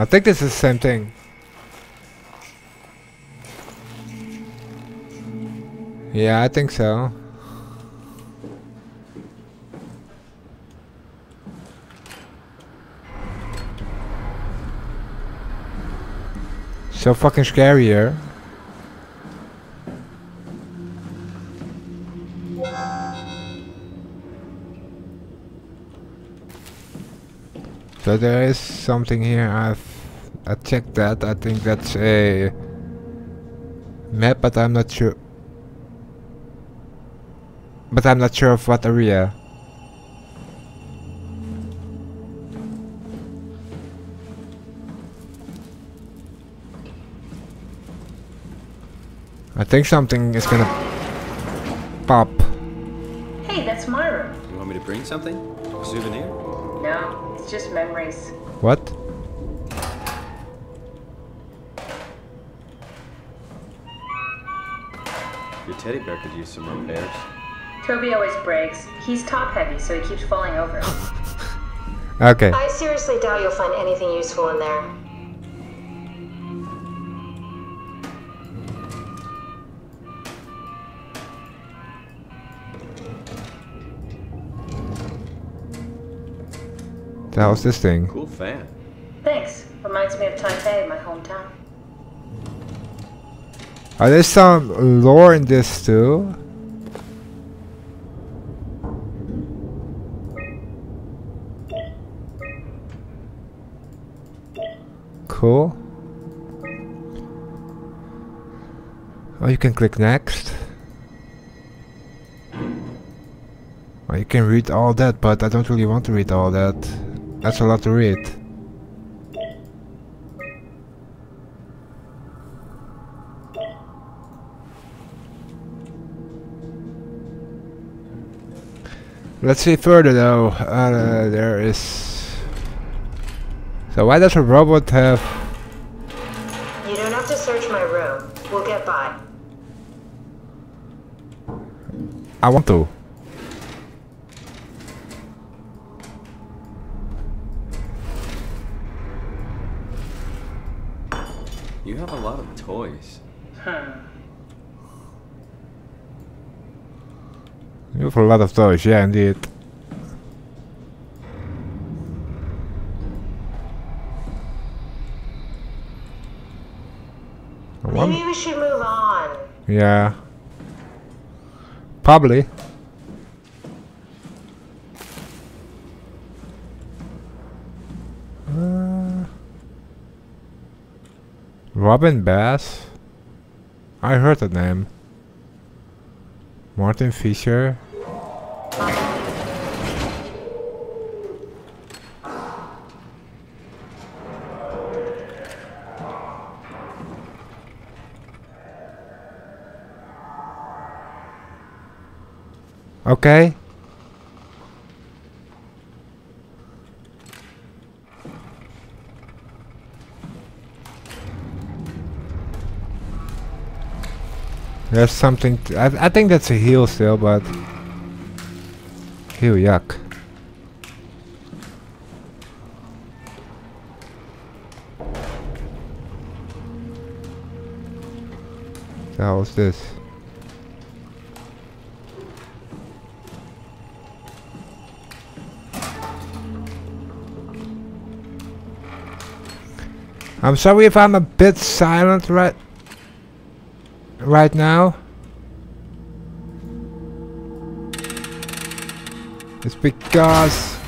I think this is the same thing. Yeah, I think so. So fucking scary here. So there is something here. I've I checked that. I think that's a map, but I'm not sure. But I'm not sure of what area. I think something is gonna pop. Hey, that's my room. You want me to bring something? A souvenir? No, it's just memories. Teddy bear could use some repairs. Toby always breaks. He's top heavy, so he keeps falling over. Okay. I seriously doubt you'll find anything useful in there. That was this thing. Cool fan. Thanks. Reminds me of Taipei, my hometown. Are there some uh, lore in this too? Cool. Oh, you can click next. Oh, you can read all that, but I don't really want to read all that. That's a lot to read. Let's see further though. Uh, there is. So why does a robot have? You don't have to search my room. We'll get by. I want to. You have a lot of toys. Hmm. Have a lot of toys, yeah, indeed. One, Maybe we should move on. yeah. Probably. Uh, Robin Bass? I heard the name. Martin Fisher? Okay. There's something. i think that's a heel still, but. Heel, yuck. The hell is this? I'm sorry if I'm a bit silent right right now. It's because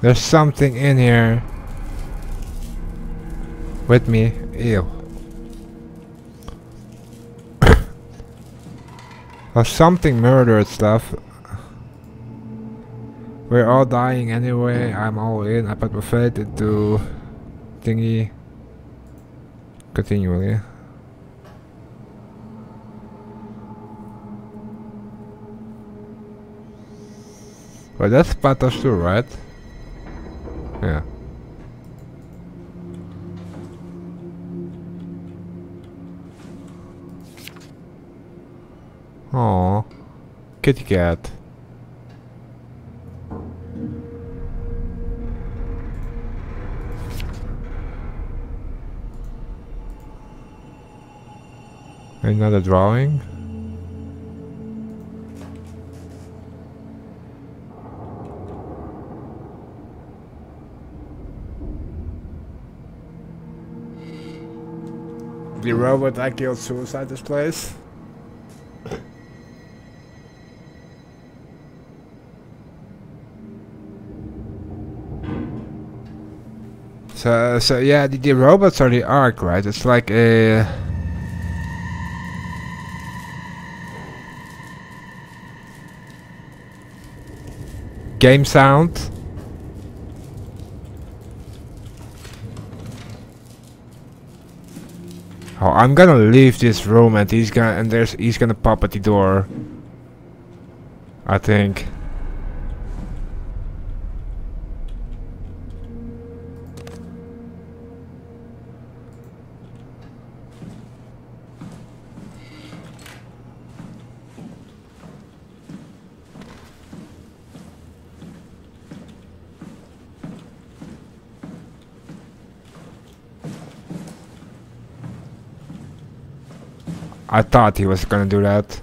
There's something in here with me. Ew. Or something murdered stuff. We're all dying anyway. I'm all in. I put my faith into thingy continually. Well, that's Patos too, right? Kitty cat. Another drawing? The robot that killed suicide this place? So, uh, so yeah, the, the robots are the arc, right? It's like a... Game sound. Oh, I'm gonna leave this room and he's gonna and there's he's gonna pop at the door. I think. I thought he was gonna do that.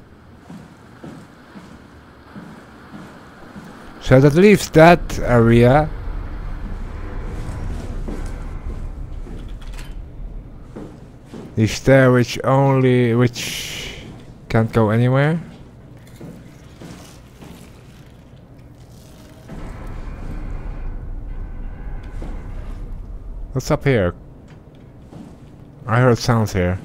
So that leaves that area. The stair which only which can't go anywhere. What's up here? I heard sounds here.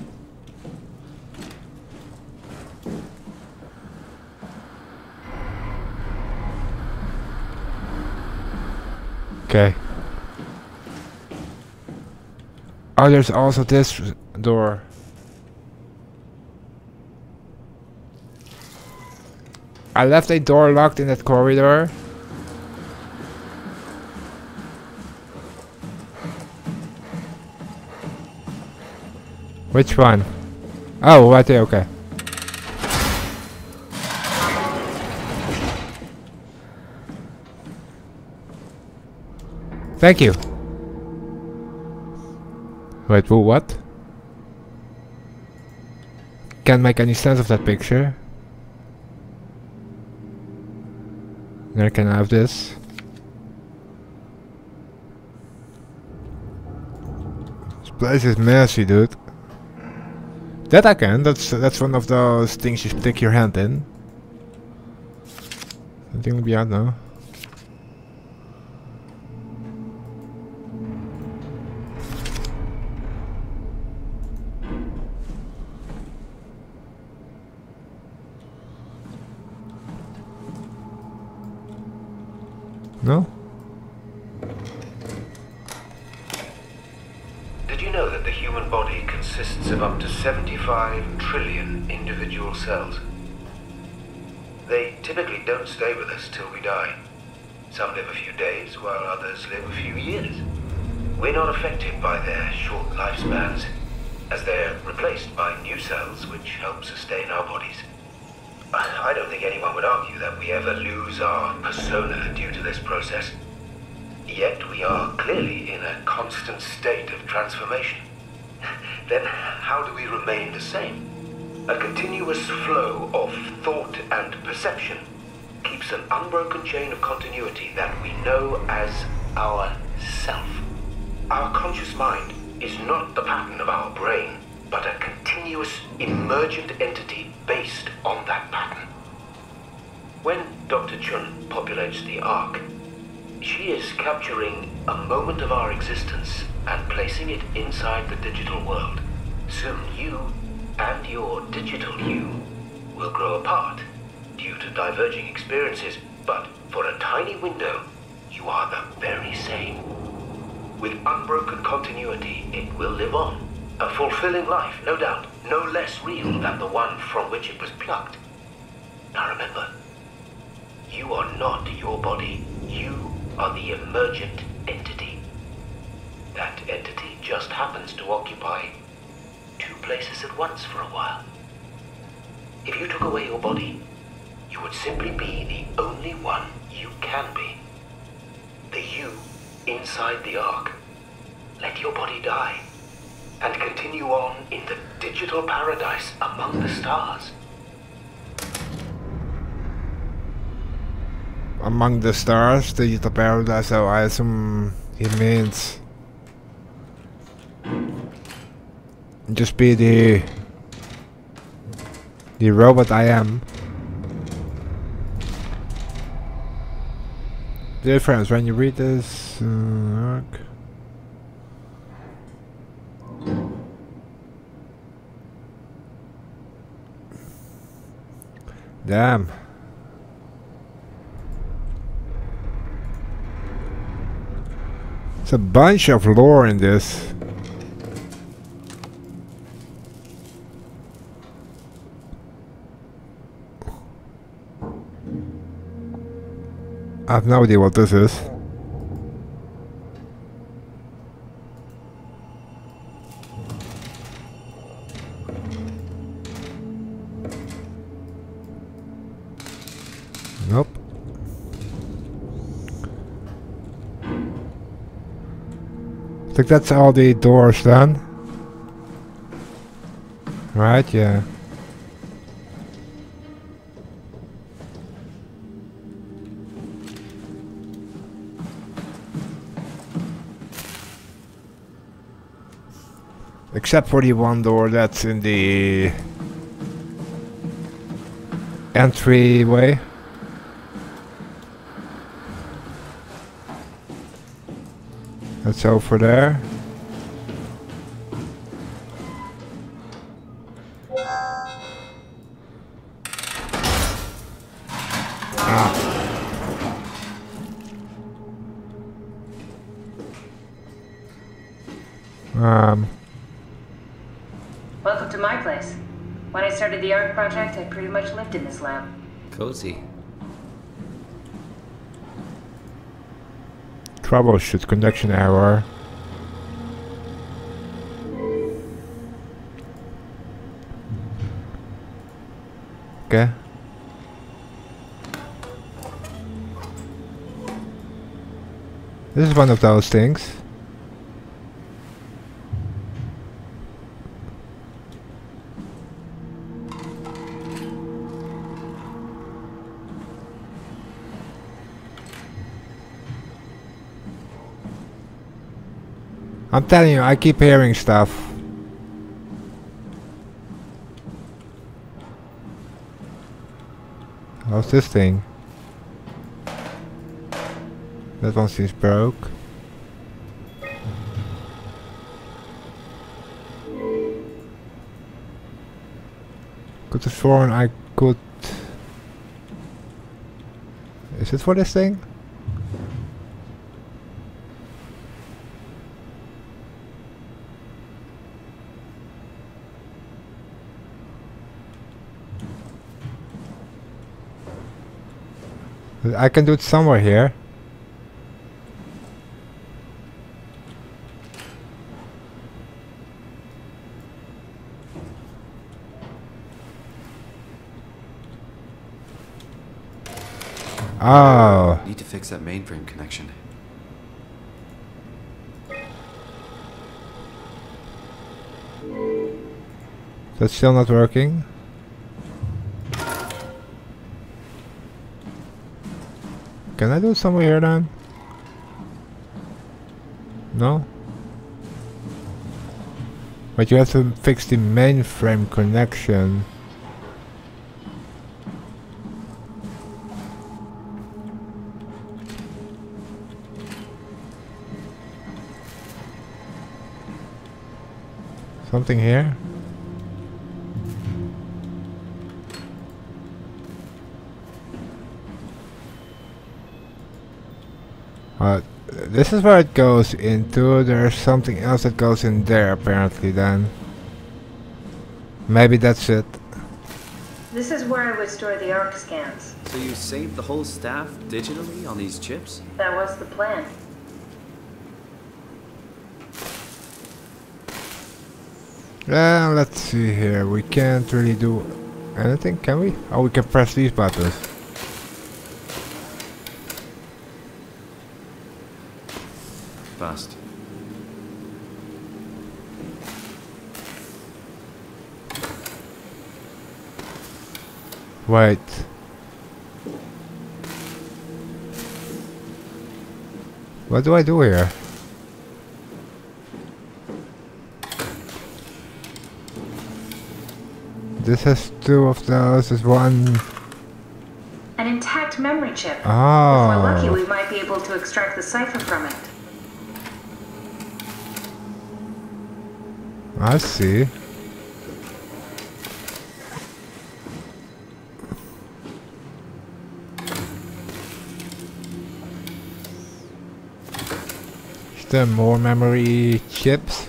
Okay. Oh, there's also this door. I left a door locked in that corridor. Which one? Oh, right there, okay. Thank you. Wait, who, what? Can't make any sense of that picture. Then can I have this? This place is messy, dude. That I can. That's that's one of those things you stick your hand in. Something beyond now. Process. Yet we are clearly in a constant state of transformation. then how do we remain the same? A continuous flow of thought and perception keeps an unbroken chain of continuity that we know as our self. Our conscious mind is not the pattern of our brain, but a continuous emergent entity based on that pattern. When Dr. Chun populates the Ark, she is capturing a moment of our existence and placing it inside the digital world. Soon you and your digital you will grow apart due to diverging experiences, but for a tiny window, you are the very same. With unbroken continuity, it will live on. A fulfilling life, no doubt, no less real than the one from which it was plucked. Now remember, you are not your body. Are the emergent entity. That entity just happens to occupy two places at once for a while. If you took away your body, you would simply be the only one you can be. The you inside the Ark. Let your body die and continue on in the digital paradise among the stars. Among the stars, digital paradise, so I assume he means just be the the robot I am. Dear friends, when you read this uh. Damn. It's a bunch of lore in this. I have no idea what this is. Nope. I think that's all the doors done. Right, yeah. Except for the one door that's in the entryway. That's over there. Ah. Um, Welcome to my place. When I started the ARK project, I pretty much lived in this lab. Cozy. Troubleshoot connection error. Okay. This is one of those things. I'm telling you, I keep hearing stuff. How's this thing? That one seems broke. Could have sworn I could... Is it for this thing? I can do it somewhere here. Oh, Need to fix that mainframe connection. that's still not working. Can I do somewhere here then? No? But you have to fix the mainframe connection. Something here? This is where it goes into. There's something else that goes in there apparently then. Maybe that's it. This is where I would store the ARK scans. So you saved the whole staff digitally on these chips? That was the plan. Uh, let's see here. We can't really do anything, can we? Oh, we can press these buttons. Fast. Wait. What do I do here? This has two of those, there's one... An intact memory chip. If we're Oh. lucky, ah. we might be able to extract the cipher from it. I see. Is there more memory chips?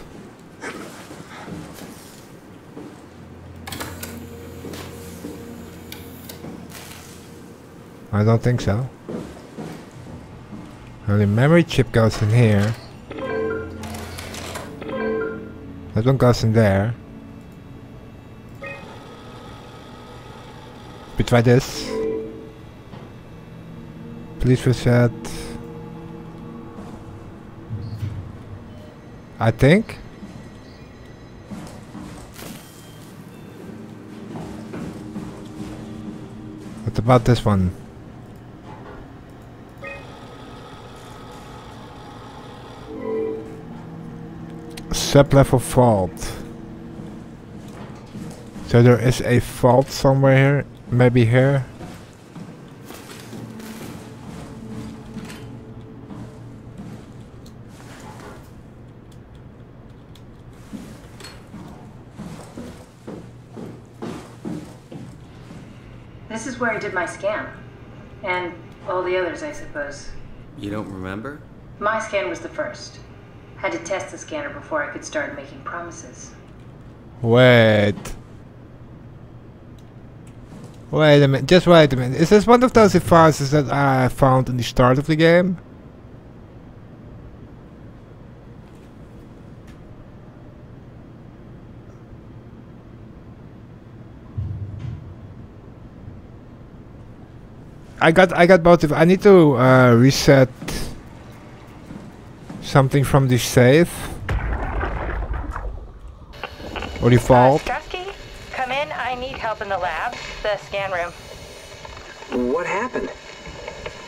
I don't think so. Only memory chip goes in here. That one goes in there. We try this. Please reset. I think. What about this one? Sub-level fault. So there is a fault somewhere here, maybe here. This is where I did my scan. And all the others, I suppose. You don't remember? My scan was the first. Had to test the scanner before I could start making promises. Wait. Wait a minute, just wait a minute. Is this one of those devices that I found in the start of the game? I got I got both of I need to uh, reset something from the safe. Or the vault. Uh, Strusky, come in. I need help in the lab, the scan room. What happened?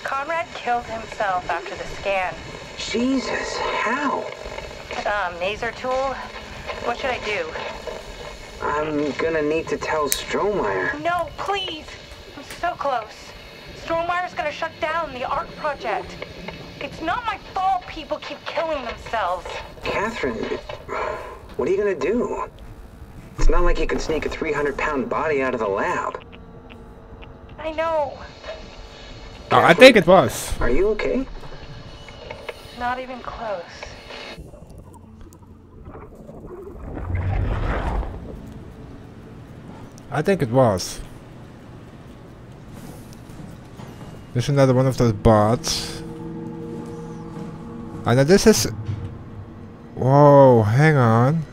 Conrad killed himself after the scan. Jesus, how? Um, Maser tool. What should I do? I'm gonna need to tell Strohmeyer. No, please. I'm so close. Strohmeyer's gonna shut down the ARK project. It's not my fault people keep killing themselves. Catherine, what are you gonna do? It's not like you could sneak a 300 pound body out of the lab. I know. Oh, I think it was. Are you okay? Not even close. I think it was. There's another one of those bots. I know this is... Whoa, hang on.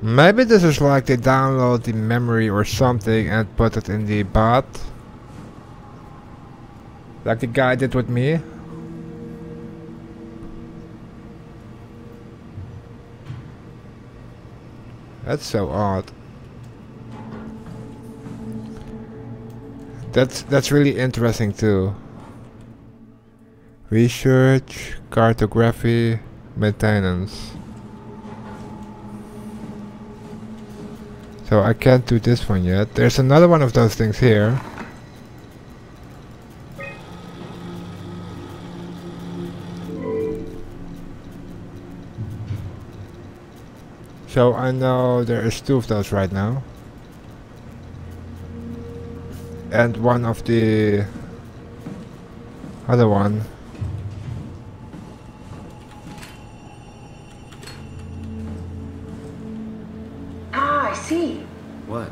Maybe this is like they download the memory or something and put it in the bot. Like the guy did with me. That's so odd. That's that's really interesting too. Research, cartography, maintenance. So I can't do this one yet. There's another one of those things here. So I know there is two of those right now. And one of the other one. Ah, I see. What?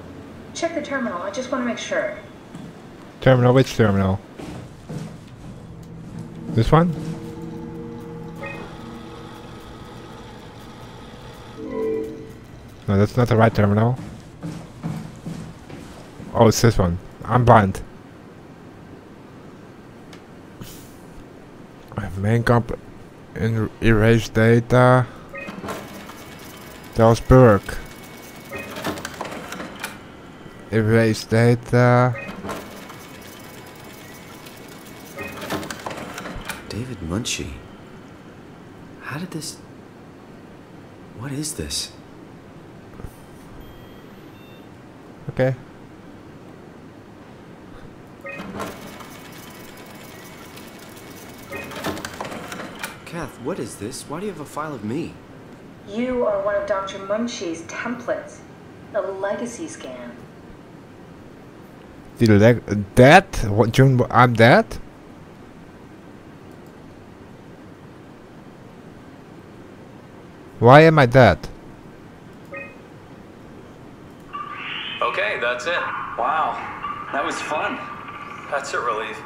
Check the terminal. I just want to make sure. Terminal, which terminal? This one? No, that's not the right terminal. Oh, it's this one. I'm blind. Main comp in er, erase data. Delsburg. Erase data. David Munshi. How did this. What is this? Okay. Kath, what is this? Why do you have a file of me? You are one of Dr. Munshi's templates. A legacy scan. The leg dead? What June I'm that? Why am I that? Okay, that's it. Wow, that was fun. That's a relief.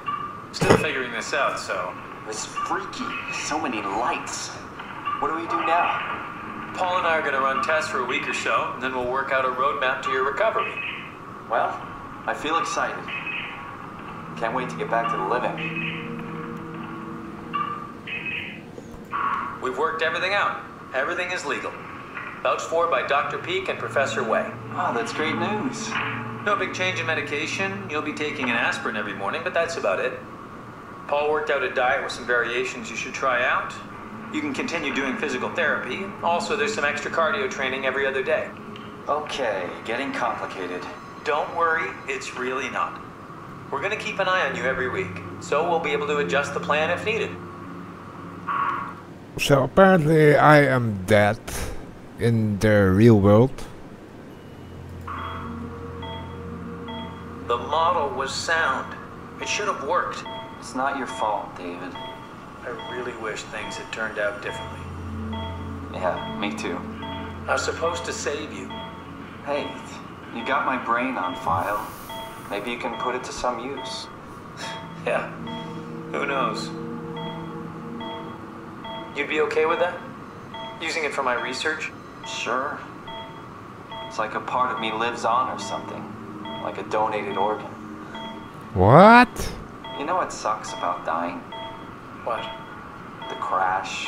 Still figuring this out, so. It was freaky. So many lights. What do we do now? Paul and I are going to run tests for a week or so, and then we'll work out a roadmap to your recovery. Well, I feel excited. Can't wait to get back to the living. We've worked everything out. Everything is legal. Vouched for by Dr. Peak and Professor Way. Oh, that's great news. No big change in medication. You'll be taking an aspirin every morning, but that's about it. Paul worked out a diet with some variations you should try out. You can continue doing physical therapy. Also, there's some extra cardio training every other day. Okay, getting complicated. Don't worry, it's really not. We're going to keep an eye on you every week, so we'll be able to adjust the plan if needed. So apparently I am dead in the real world. The model was sound. It should have worked. It's not your fault, David. I really wish things had turned out differently. Yeah, me too. I was supposed to save you. Hey, you got my brain on file. Maybe you can put it to some use. Yeah, who knows? You'd be okay with that? Using it for my research? Sure. It's like a part of me lives on or something. Like a donated organ. What? You know what sucks about dying? What? The crash.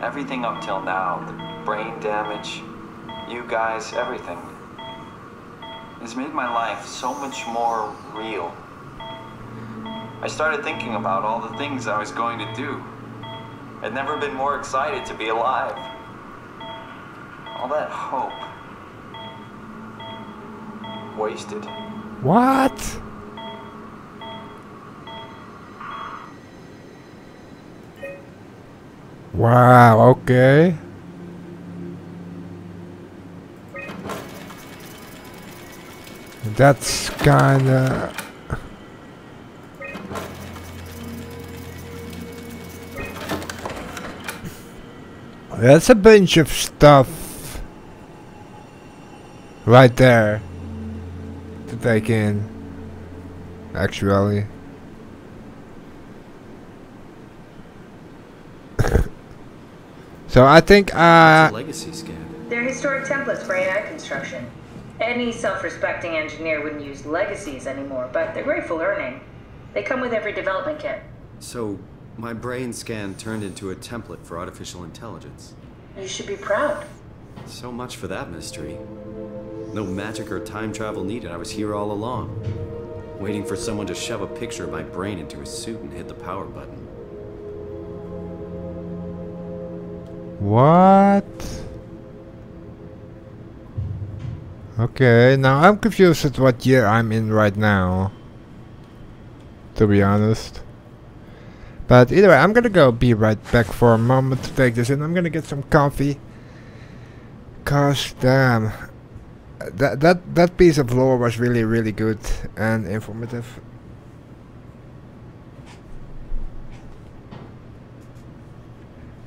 Everything up till now, the brain damage, you guys, everything. Has made my life so much more real. I started thinking about all the things I was going to do. I'd never been more excited to be alive. All that hope. Wasted. What? Wow, okay. That's kinda... That's a bunch of stuff right there to take in actually so I think uh It's a legacy scan. They're historic templates for AI construction. Any self-respecting engineer wouldn't use legacies anymore, but they're great for learning. They come with every development kit. So, my brain scan turned into a template for artificial intelligence. You should be proud. So much for that mystery. No magic or time travel needed. I was here all along. Waiting for someone to shove a picture of my brain into a suit and hit the power button. What? Okay now I'm confused at what year I'm in right now to be honest. But either way I'm gonna go be right back for a moment to take this in. I'm gonna get some coffee. Cause damn. That that that piece of lore was really really good and informative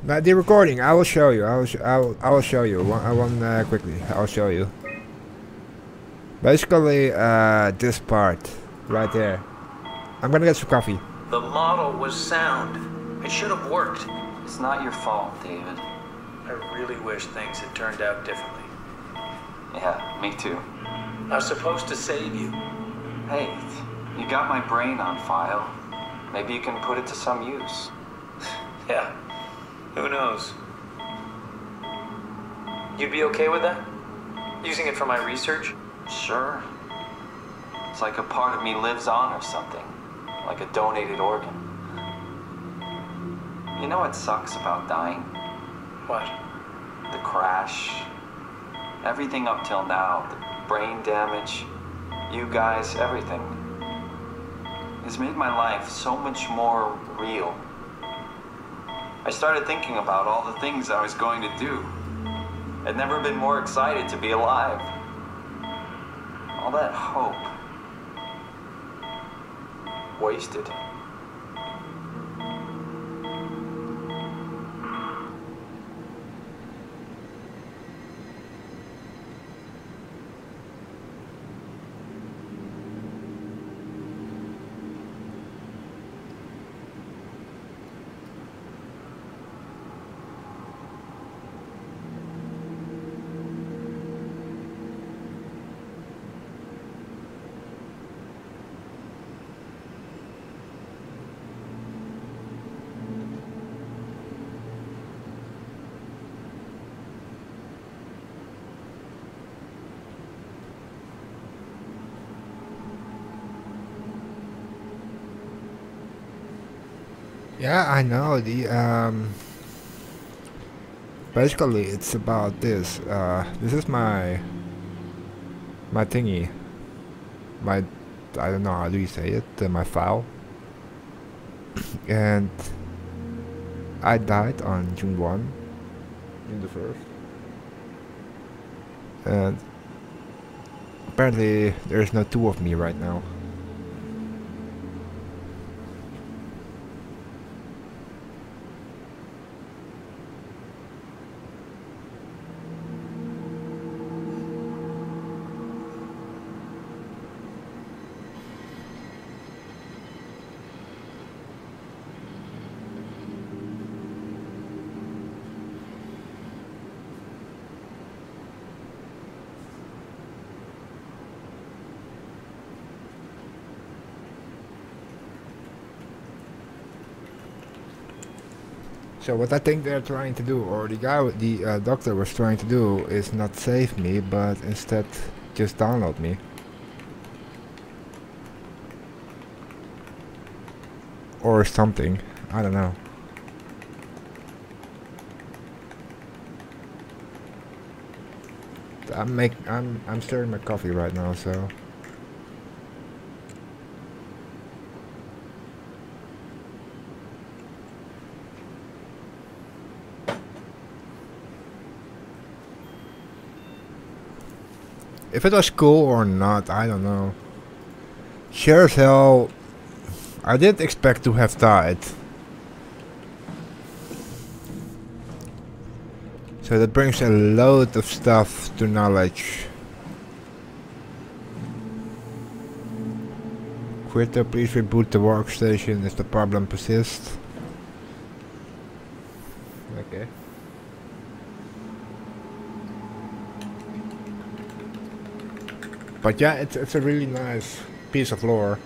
Now the recording, I will show you. I will, sh I will, I will show you. One, uh, one uh, quickly. I'll show you. Basically, uh, this part right there. I'm gonna get some coffee. The model was sound. It should have worked. It's not your fault, David. I really wish things had turned out differently. Yeah, me too. I was supposed to save you. Hey, you got my brain on file. Maybe you can put it to some use. Yeah. Who knows? You'd be okay with that? Using it for my research? Sure. It's like a part of me lives on or something. Like a donated organ. You know what sucks about dying? What? The crash. Everything up till now. The brain damage. You guys, everything. Has made my life so much more real. I started thinking about all the things I was going to do. I'd never been more excited to be alive. All that hope. Wasted. Yeah, I know. The um, basically it's about this. Uh, this is my my thingy. My I don't know how do you say it. Uh, my file. and I died on June one. In the first. And apparently there's no two of me right now. So what I think they're trying to do, or the guy, the uh, doctor was trying to do, is not save me, but instead just download me. Or something. I don't know. I'm make I'm I'm stirring my coffee right now, so. If it was cool or not, I don't know. Sure as hell, I didn't expect to have died. So that brings a load of stuff to knowledge. Quitter, please reboot the workstation if the problem persists. Okay. But yeah, it's, it's a really nice piece of lore.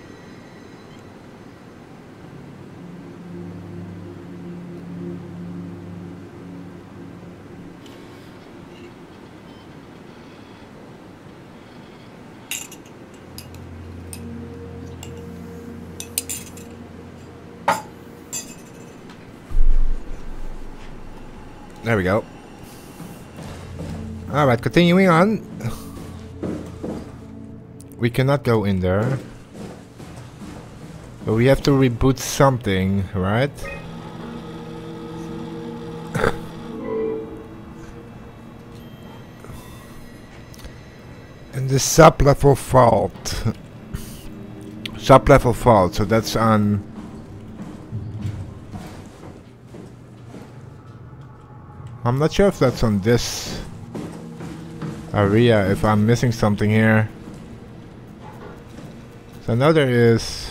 There we go. Alright, continuing on. We cannot go in there. But we have to reboot something, right? and the sub-level fault. sub-level fault, so that's on... I'm not sure if that's on this area, if I'm missing something here. So now there is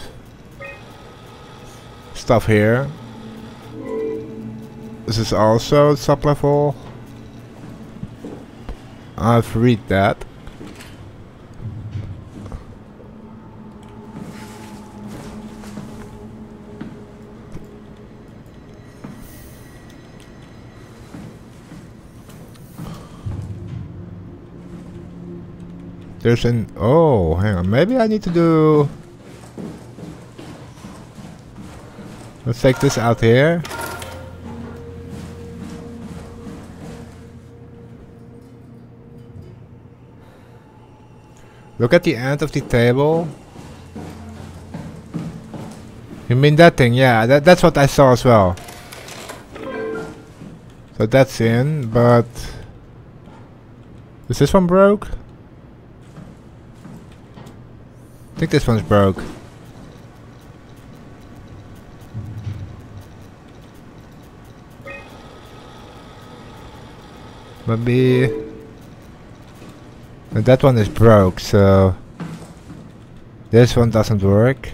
stuff here. This is also sub-level. Uh, I've read that. There's an... Oh, hang on. Maybe I need to do... Let's take this out here. Look at the end of the table. You mean that thing? Yeah, that, that's what I saw as well. So that's in, but... Is this one broke? I think this one's broke. Maybe... And that one is broke, so... This one doesn't work.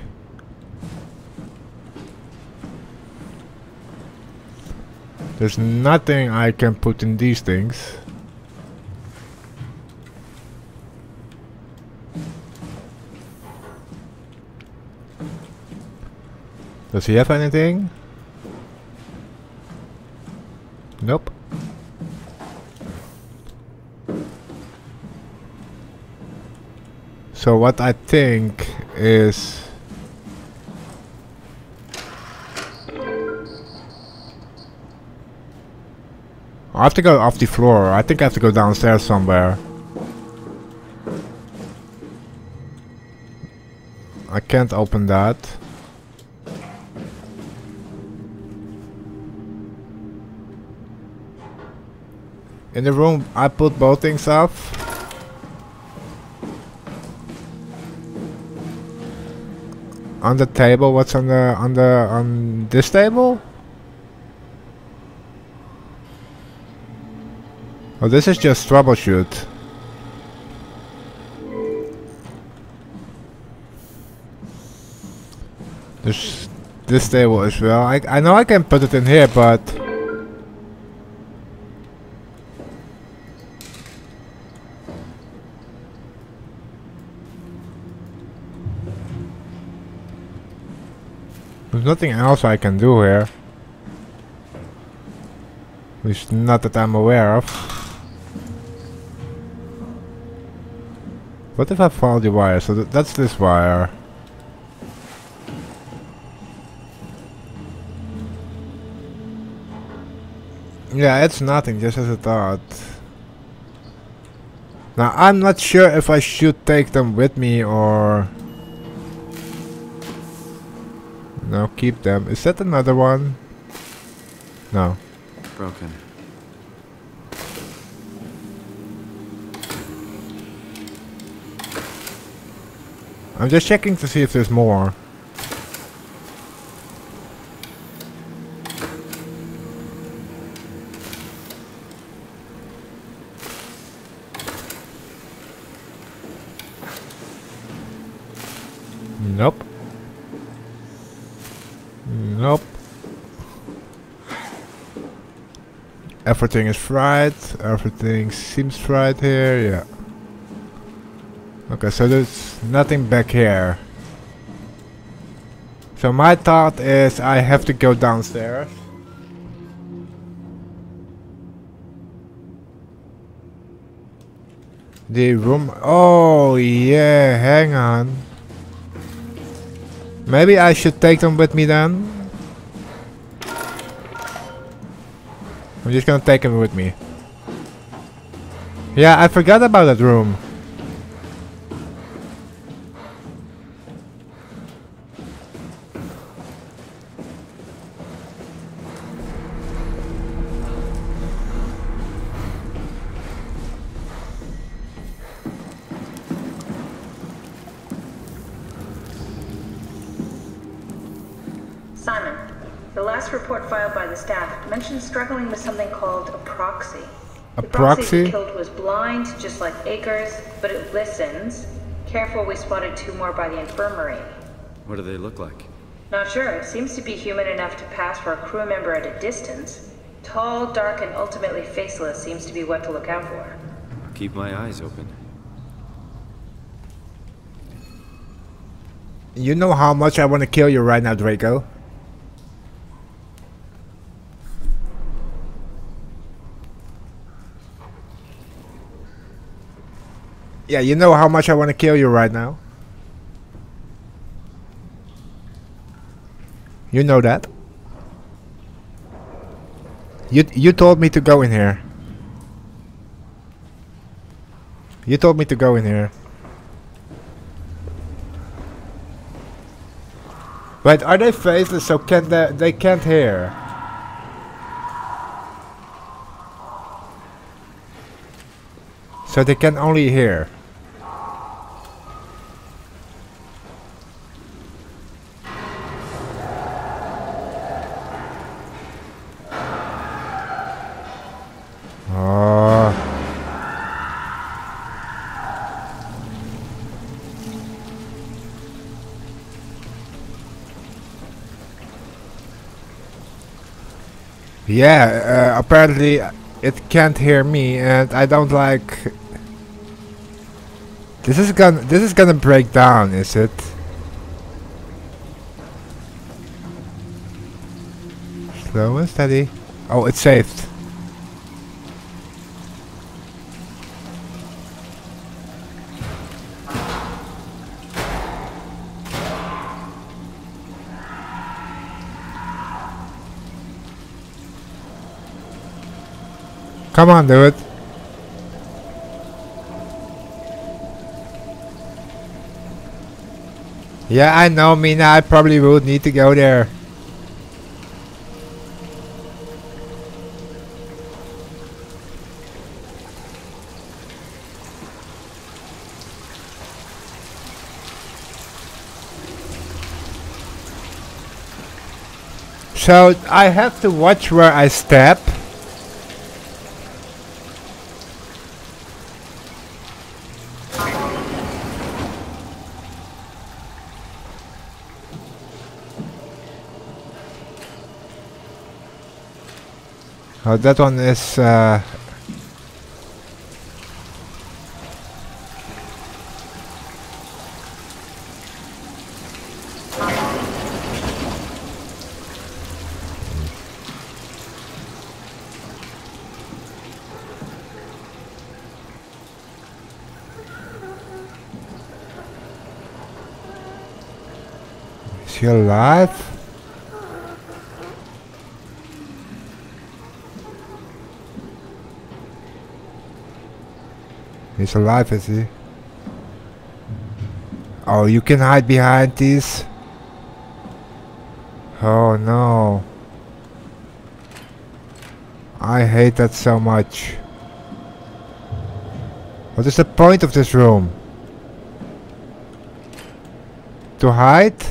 There's nothing I can put in these things. Does he have anything? Nope. So what I think is I have to go off the floor. I think I have to go downstairs somewhere. I can't open that. In the room I put both things up. On the table, what's on the on the on this table? Oh, this is just troubleshoot. There's this table as well. I I know I can put it in here, but There's nothing else I can do here. At least not that I'm aware of. What if I follow the wire? So th that's this wire. Yeah, it's nothing, just as a thought. Now, I'm not sure if I should take them with me or... No, keep them. Is that another one? No. Broken. I'm just checking to see if there's more. Nope. Nope. Everything is fried. Everything seems fried here. Yeah. Okay, so there's nothing back here. So my thought is I have to go downstairs. The room... Oh, yeah, hang on. Maybe I should take them with me then? I'm just gonna take him with me. Yeah, I forgot about that room. Simon, the last report filed by the staff mentioned struggling with something called a proxy. A the proxy proxy? killed was blind, just like Akers, but it listens. Careful, we spotted two more by the infirmary. What do they look like? Not sure. It seems to be human enough to pass for a crew member at a distance. Tall, dark, and ultimately faceless seems to be what to look out for. I'll keep my eyes open. You know how much I want to kill you right now, Draco. Yeah, you know how much I want to kill you right now. You know that. You you told me to go in here. You told me to go in here. Wait, are they faceless so can they they can't hear? So they can only hear. Yeah, uh, apparently it can't hear me and I don't like This is gonna this is gonna break down, is it? Slow and steady. Oh, it's saved. Come on, dude. Yeah, I know, Mina. I probably would need to go there. So I have to watch where I step. Oh, that one is uh, Is he alive? He's alive, is he? Oh, you can hide behind these? Oh no. I hate that so much. What is the point of this room? To hide?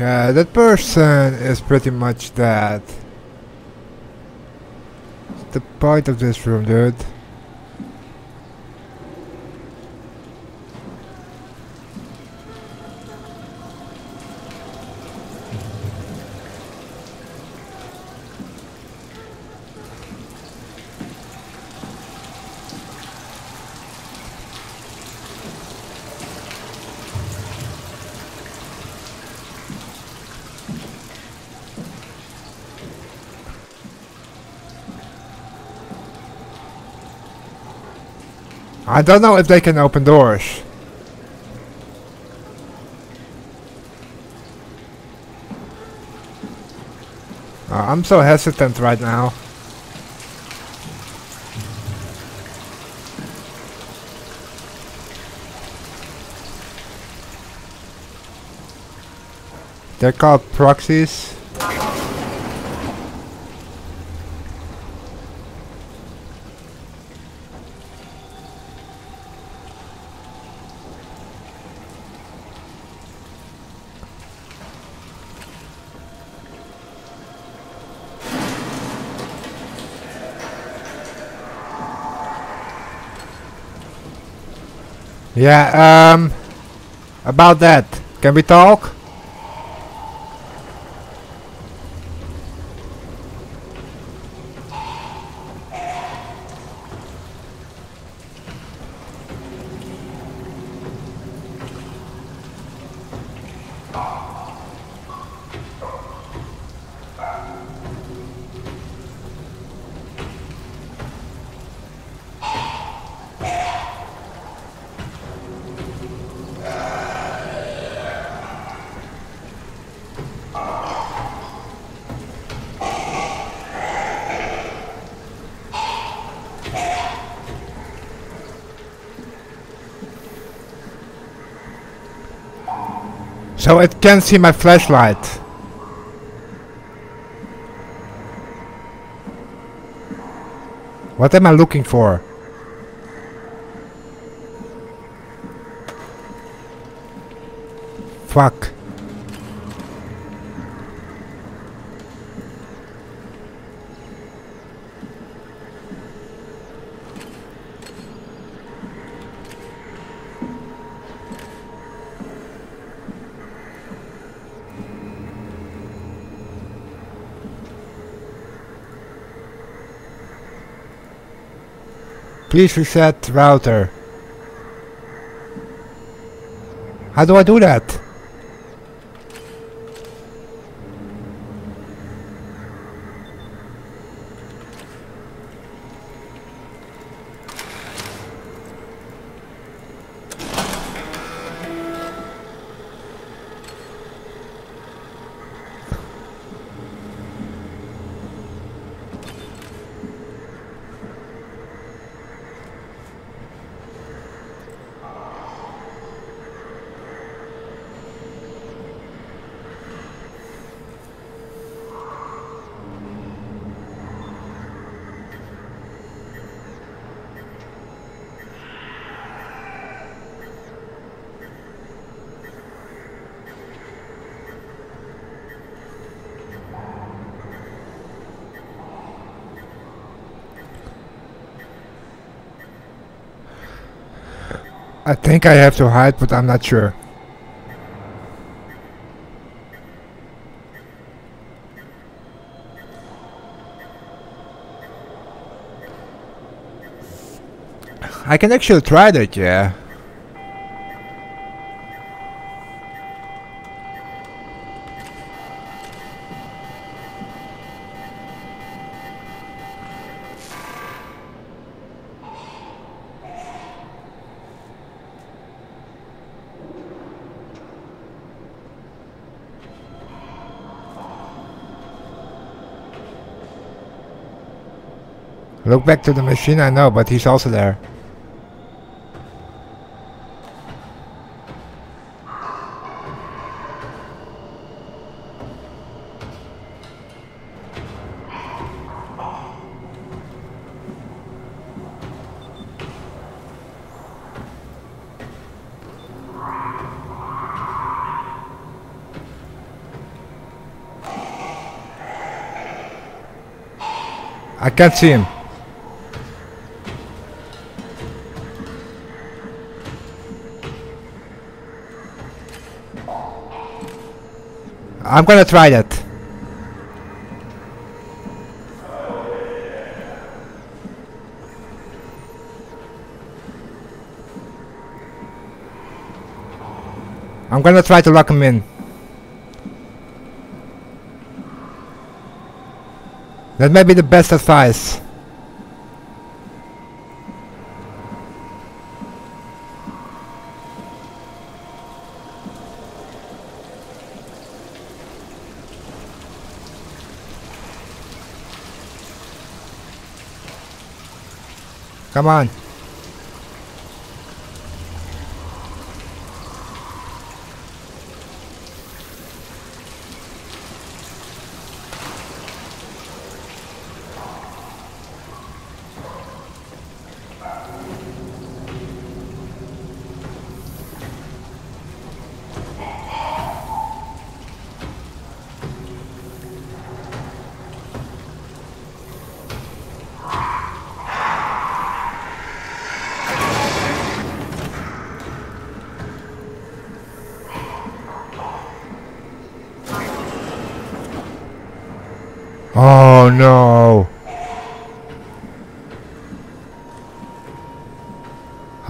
Yeah, that person is pretty much dead. Point of this room, dude? I don't know if they can open doors. Uh, I'm so hesitant right now. They're called proxies. Yeah, um, about that, can we talk? So it can see my flashlight. What am I looking for? Fuck. Please reset router. How do I do that? I think I have to hide, but I'm not sure. I can actually try that, yeah. Look back to the machine, I know, but he's also there. I can't see him. I'm gonna try that. I'm gonna try to lock him in. That may be the best advice. Come on.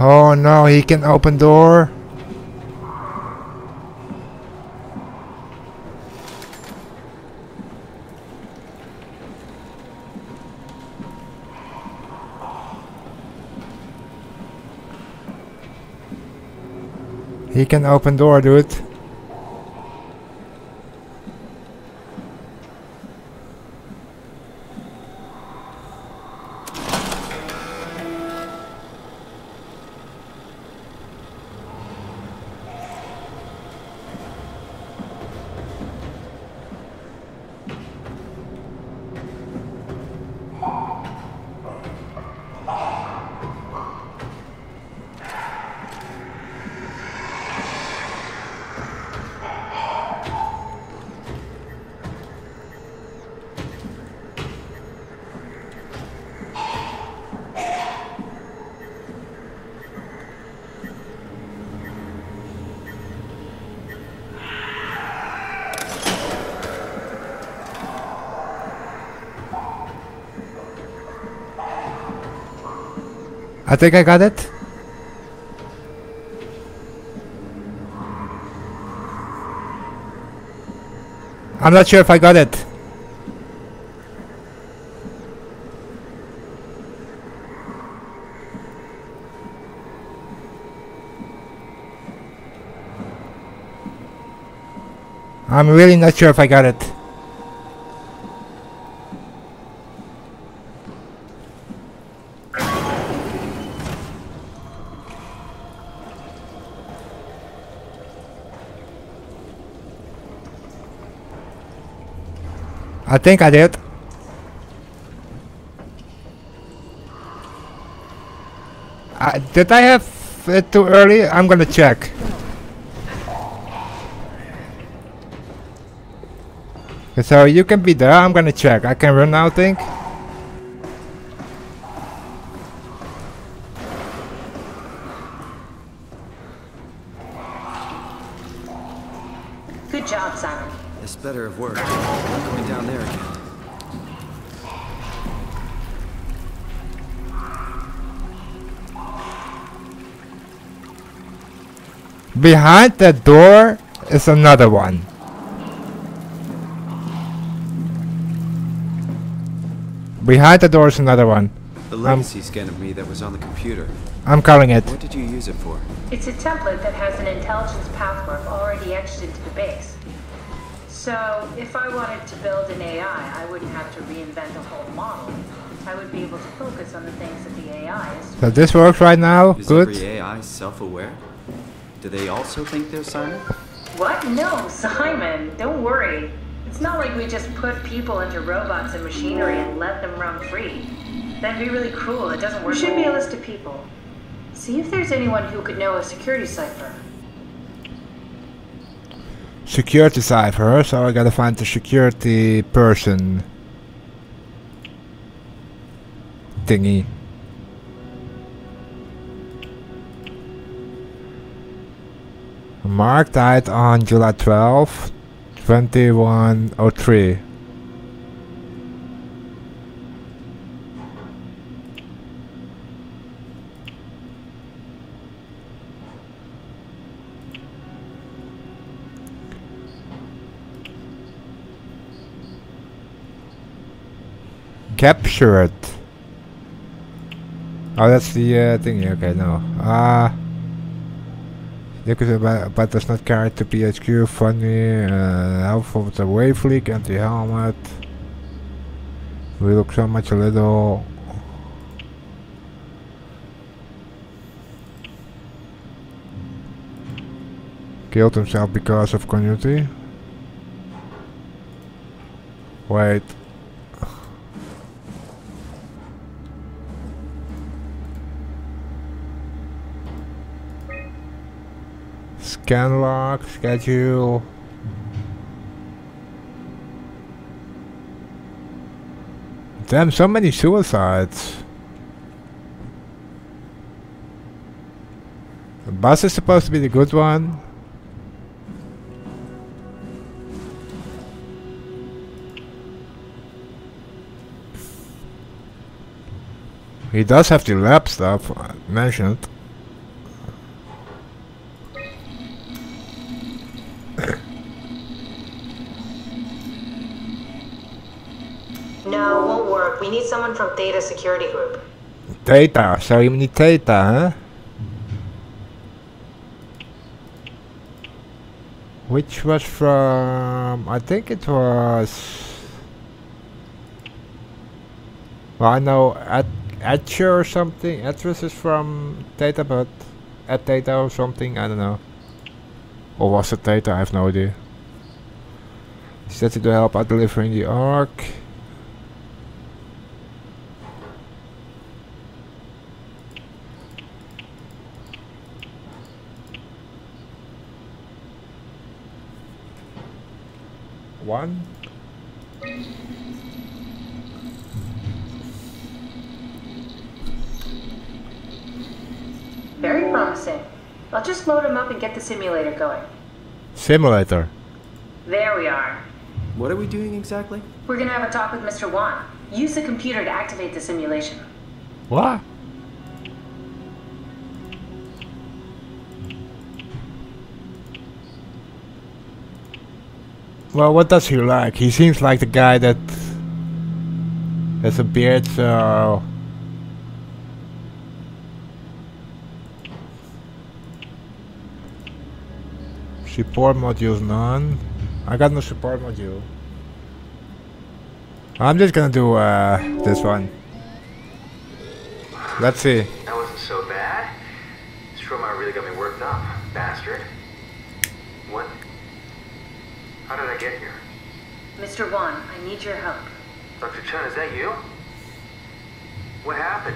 Oh no, he can open door. He can open door, dude. I think I got it. I'm not sure if I got it. I'm really not sure if I got it. I think I did. Did I have it too early? I'm gonna check. So you can be there, I'm gonna check. I can run now, I think. Behind that door is another one. Behind the door is another one. The legacy scan of me that was on the computer. I'm calling it. What did you use it for? It's a template that has an intelligence pathwork already etched into the base. So, if I wanted to build an AI, I wouldn't have to reinvent a whole model. I would be able to focus on the things that the AI is. So this works right now. Is Good. every AI self-aware? Do they also think they're Simon? What? No, Simon, don't worry. It's not like we just put people into robots and machinery and let them run free. That'd be really cruel. It doesn't work. There should be a list of people. See if there's anyone who could know a security cipher. Security cipher, so I gotta find the security person. Thingy. Mark died on July 12, 2103. Captured. Oh, that's the uh, thingy. Okay, no. Ah. Uh, but, but does not carry to PHQ. Funny. Uh, helpful with the wave leak. and the helmet. We look so much a little. Killed himself because of community. Wait. Scan schedule. Damn, so many suicides. The bus is supposed to be the good one. He does have the lab stuff mentioned. No, won't work. We need Data Security Group. Data, so you need data, huh? Which was from... I think it was... Well, I know at Etcher or something. Atris is from Data, but at Data or something, I don't know. Or was it Data? I have no idea. Set to help out delivering the Ark. One. Very promising. I'll just load him up and get the simulator going. Simulator. There we are. What are we doing exactly? We're gonna have a talk with Mr. Wan. Use the computer to activate the simulation. What? Well, what does he like? He seems like the guy that has a beard, so... Support modules none. I got no support module. I'm just gonna do uh, this one. Let's see. That wasn't so bad. Strohmeyer really got me worked up, bastard. What? How did I get here? Mr. Wan, I need your help. Dr. Chun, is that you? What happened?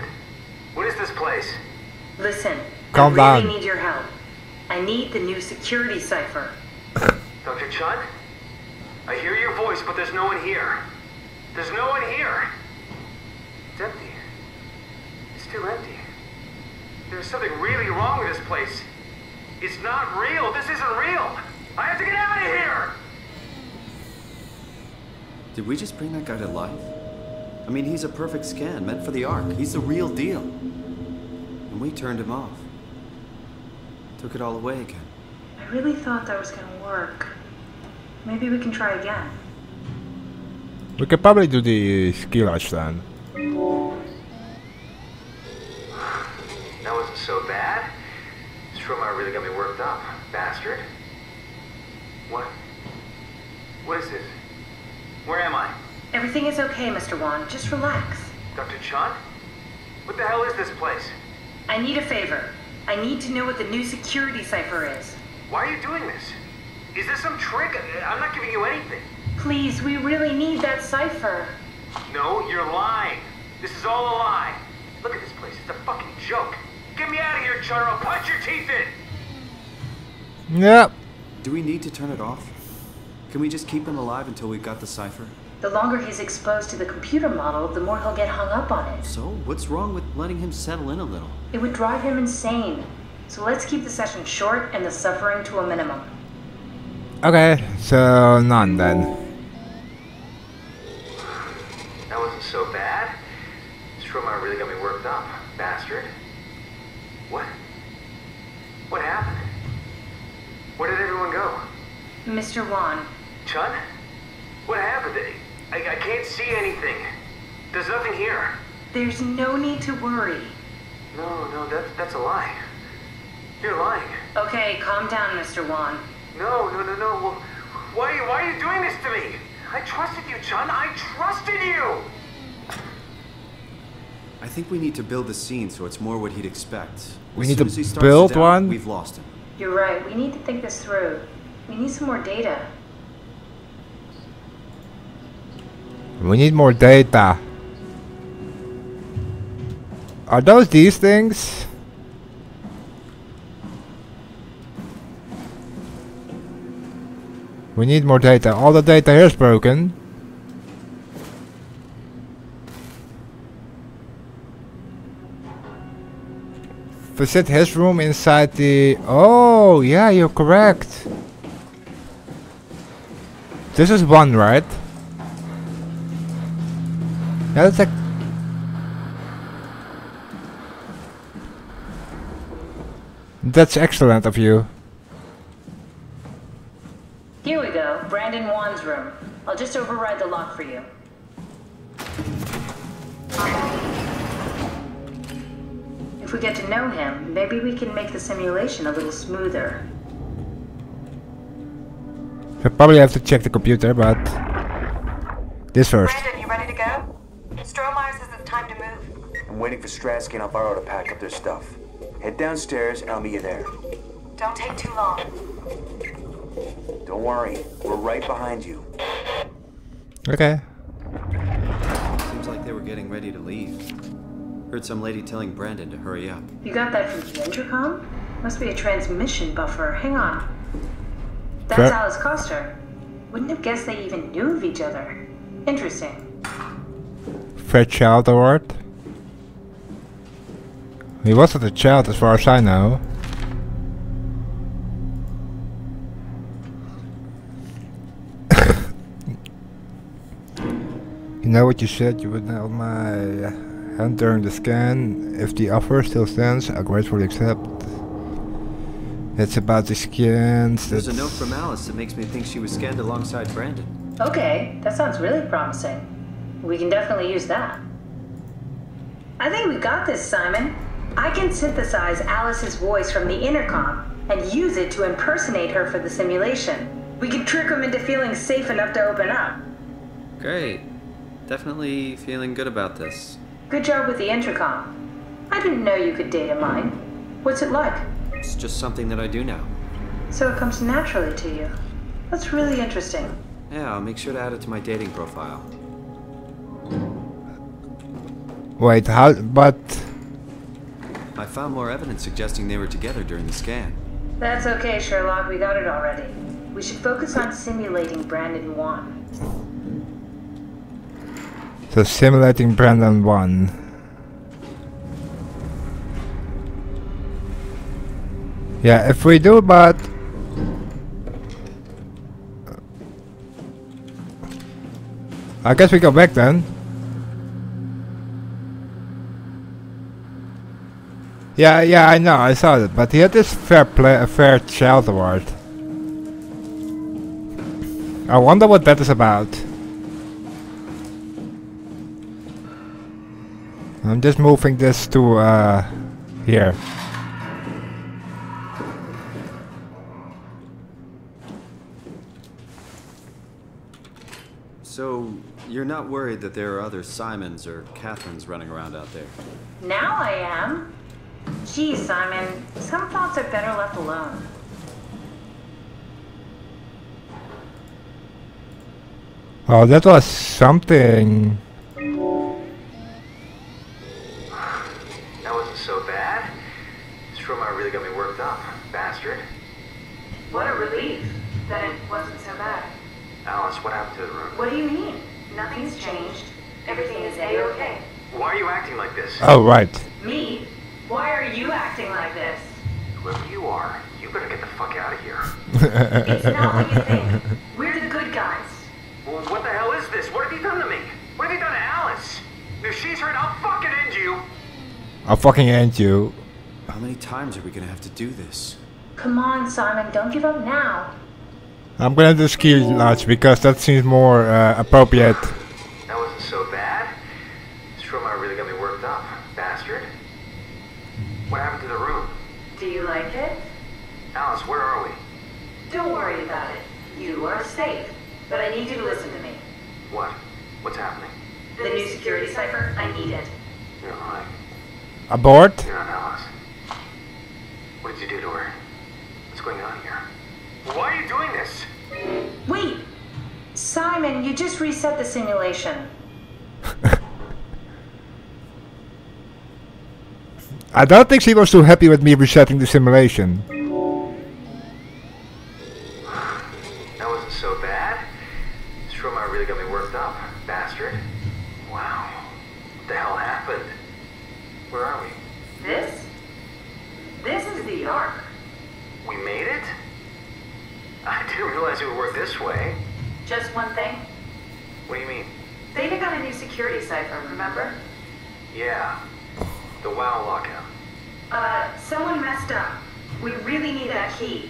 What is this place? Listen, Calm I really down. need your help. I need the new security cipher. Dr. Chun? I hear your voice, but there's no one here. There's no one here. It's empty. It's too empty. There's something really wrong with this place. It's not real. This isn't real. I have to get out of here. Did we just bring that guy to life? I mean, he's a perfect scan, meant for the Ark. He's the real deal. And we turned him off. Took it all away again. I really thought that was gonna work. Maybe we can try again. We could probably do the ski lodge then. That wasn't so bad. Strohmeyer really got me worked up, bastard. What? What is this? Where am I? Everything is okay, Mr. Wan. Just relax. Dr. Chun? What the hell is this place? I need a favor. I need to know what the new security cipher is. Why are you doing this? Is this some trick? Uh, I'm not giving you anything. Please, we really need that cipher. No, you're lying. This is all a lie. Look at this place. It's a fucking joke. Get me out of here, Chun, or I'll punch your teeth in. Yep. Do we need to turn it off? Can we just keep him alive until we've got the cipher? The longer he's exposed to the computer model, the more he'll get hung up on it. So, what's wrong with letting him settle in a little? It would drive him insane. So let's keep the session short and the suffering to a minimum. Okay, so none then. That wasn't so bad. Strohmeyer really got me worked up, bastard. What? What happened? Where did everyone go? Mr. Wan, Chun? What happened? I, I can't see anything. There's nothing here. there's no need to worry. No, no, that's, that's a lie. You're lying. Okay, calm down, Mr. Wan. No, no, no, no. Well, why, why are you doing this to me? I trusted you, Chun. I trusted you! I think we need to build the scene so it's more what he'd expect. We As need to as he starts build doubt, one? We've lost him. You're right, we need to think this through. We need some more data. We need more data. Are those these things? We need more data. All the data here is broken. Visit his room inside the... Oh, yeah, you're correct. This is one, right? Yeah, that's like... That's excellent of you. Here we go, Brandon Wan's room. I'll just override the lock for you. If we get to know him, maybe we can make the simulation a little smoother. I probably have to check the computer, but this first. Brandon, you ready to go? Strohmeyer says it's time to move. I'm waiting for Stratsky and Alvaro to pack up their stuff. Head downstairs and I'll meet you there. Don't take too long. Don't worry, we're right behind you. Okay. Seems like they were getting ready to leave. Heard some lady telling Brandon to hurry up. You got that from the intercom? Must be a transmission buffer. Hang on. That's Alice Coster. Wouldn't have guessed they even knew of each other. Interesting. Fairchild Award. He wasn't a child as far as I know. you know what you said? You would nail my hand during the scan. If the offer still stands, I'll gratefully accept. It's about the scans. There's a note from Alice that makes me think she was scanned alongside Brandon. Okay, that sounds really promising. We can definitely use that. I think we got this, Simon. I can synthesize Alice's voice from the intercom and use it to impersonate her for the simulation. We can trick them into feeling safe enough to open up. Great. Definitely feeling good about this. Good job with the intercom. I didn't know you could data mine. What's it like? It's just something that I do now. So it comes naturally to you. That's really interesting. Yeah, I'll make sure to add it to my dating profile. Wait, how? But I found more evidence suggesting they were together during the scan. That's okay, Sherlock. We got it already. We should focus on simulating Brandon Wan. so simulating Brandon Wan. Yeah, if we do, but I guess we go back then. Yeah, yeah, I know, I saw it, but he had this fair play, a fair child award. I wonder what that is about. I'm just moving this to uh here. So, you're not worried that there are other Simons or Catherines running around out there? Now I am. Geez, Simon, some thoughts are better left alone. Oh, that was something. That wasn't so bad. This Strohmeyer really got me worked up, bastard. What a relief that it wasn't so bad. Alice, what happened to the room? What do you mean? Nothing's changed. Everything is A-okay. Why are you acting like this? Oh, right. Me? Why are you acting like this? Whoever you are, you better get the fuck out of here. It's not what you think. We're the good guys. Well, what the hell is this? What have you done to me? What have you done to Alice? If she's hurt, I'll fucking end you. I'll fucking end you. How many times are we gonna have to do this? Come on, Simon, don't give up now. I'm gonna do ski lodge because that seems more uh, appropriate. That wasn't so bad. Strohmeyer really got me worked up, bastard. What happened to the room? Do you like it? Alice, where are we? Don't worry about it. You are safe. But I need you to listen to me. What? What's happening? The new security cipher, I need it. You're lying. Aboard? You're not Alice. What did you do to her? What's going on here? Why are you doing this? Wait! Simon, you just reset the simulation. I don't think she was too happy with me resetting the simulation. Security cipher, remember? Yeah. The WAU lockout. Uh, someone messed up. We really need that key.